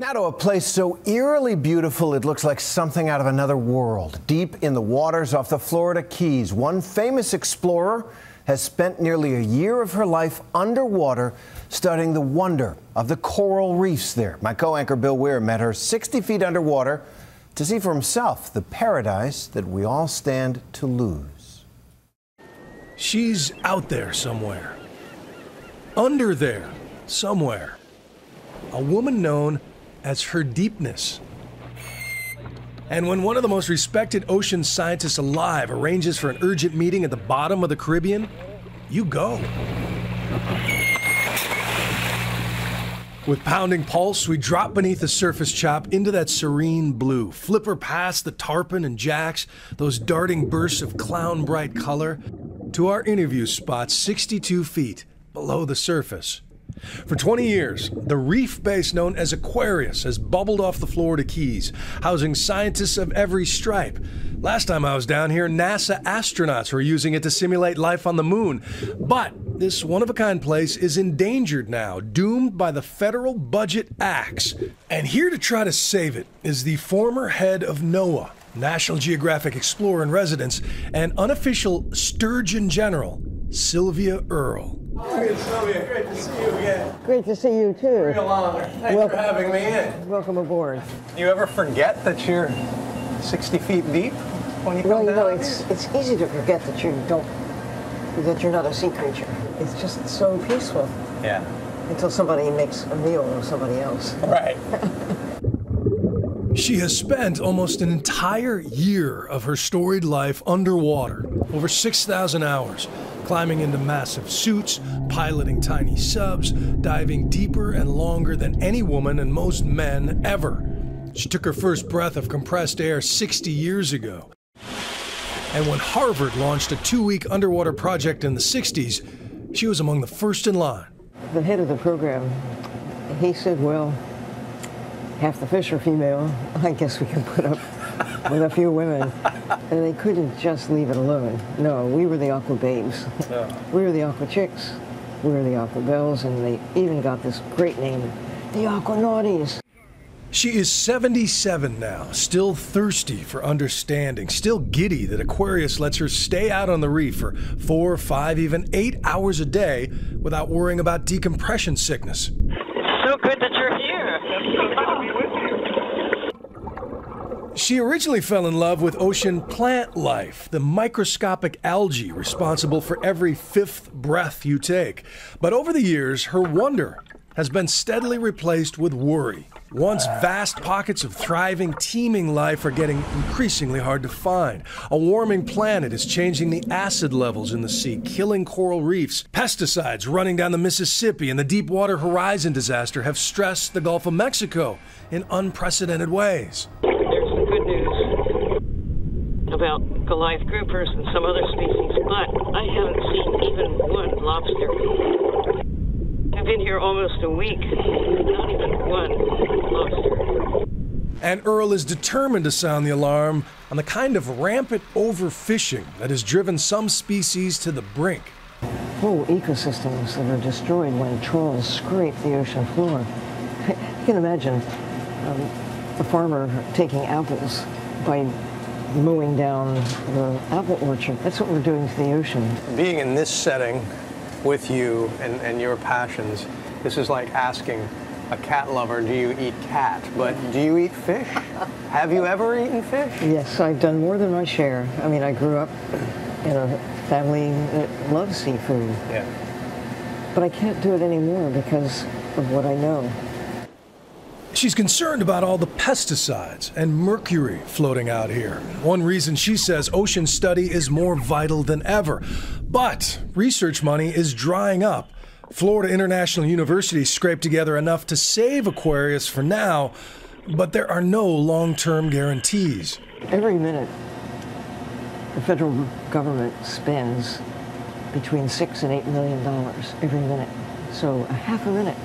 Now to a place so eerily beautiful it looks like something out of another world. Deep in the waters off the Florida Keys, one famous explorer has spent nearly a year of her life underwater studying the wonder of the coral reefs there. My co anchor Bill Weir met her 60 feet underwater to see for himself the paradise that we all stand to lose. She's out there somewhere. Under there, somewhere. A woman known as her deepness. And when one of the most respected ocean scientists alive arranges for an urgent meeting at the bottom of the Caribbean, you go. With pounding pulse, we drop beneath the surface chop into that serene blue, flipper past the tarpon and jacks, those darting bursts of clown bright color, to our interview spot 62 feet below the surface. For 20 years, the reef base known as Aquarius has bubbled off the Florida Keys, housing scientists of every stripe. Last time I was down here, NASA astronauts were using it to simulate life on the moon. But this one of a kind place is endangered now, doomed by the federal budget axe. And here to try to save it is the former head of NOAA, National Geographic Explorer in Residence, and unofficial Sturgeon General, Sylvia Earle. Great to see you again. Great to see you too. Real honor. Thanks Welcome. for having me in. Welcome aboard. You ever forget that you're 60 feet deep when you come Well, you know, down it's it's easy to forget that you don't that you're not a sea creature. It's just so peaceful? Yeah. until somebody makes a meal of somebody else. Right. She has spent almost an entire year of her storied life underwater, over 6,000 hours, climbing into massive suits, piloting tiny subs, diving deeper and longer than any woman and most men ever. She took her first breath of compressed air 60 years ago. And when Harvard launched a two week underwater project in the 60s, she was among the first in line. The head of the program, he said, "Well, half the fish are female. I guess we can put up with a few women." And they couldn't just leave it alone. No, we were the aqua babes. We were the aqua chicks. We were the aqua bells, and they even got this great name, the aqua naughties. She is 77 now, still thirsty for understanding, still giddy that Aquarius lets her stay out on the reef for four, five, even eight hours a day without worrying about decompression sickness. Good that you're here. She originally fell in love with ocean plant life, the microscopic algae responsible for every fifth breath you take. But over the years, her wonder has been steadily replaced with worry. Once vast pockets of thriving, teeming life are getting increasingly hard to find. A warming planet is changing the acid levels in the sea, killing coral reefs. Pesticides running down the Mississippi and the Deepwater Horizon disaster have stressed the Gulf of Mexico in unprecedented ways. There's some good news about Goliath groupers and some other species, but I haven't seen even one lobster. I've been here almost a week, not even one lobster. And Earle is determined to sound the alarm on the kind of rampant overfishing that has driven some species to the brink. whole ecosystems that are destroyed when trawls scrape the ocean floor. You can imagine um, a farmer taking apples by mowing down the apple orchard. That's what we're doing to the ocean. Being in this setting with you and, and your passions, this is like asking a cat lover, do you eat cat? But do you eat fish? Have you ever eaten fish? Yes, I've done more than my share. I mean, I grew up in a family that loves seafood, Yeah. but I can't do it anymore because of what I know. She's concerned about all the pesticides and mercury floating out here. One reason she says ocean study is more vital than ever. But research money is drying up. Florida International University scraped together enough to save Aquarius for now, but there are no long term guarantees. Every minute, the federal government spends between six and eight million dollars every minute. So a half a minute.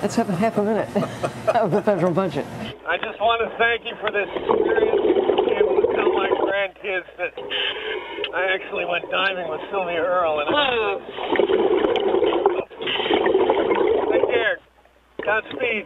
That's half a half a minute of the federal budget. I just want to thank you for this experience and be able to tell my grandkids that I actually went diving with Sylvia Earle. And Whoa. take care. Godspeed.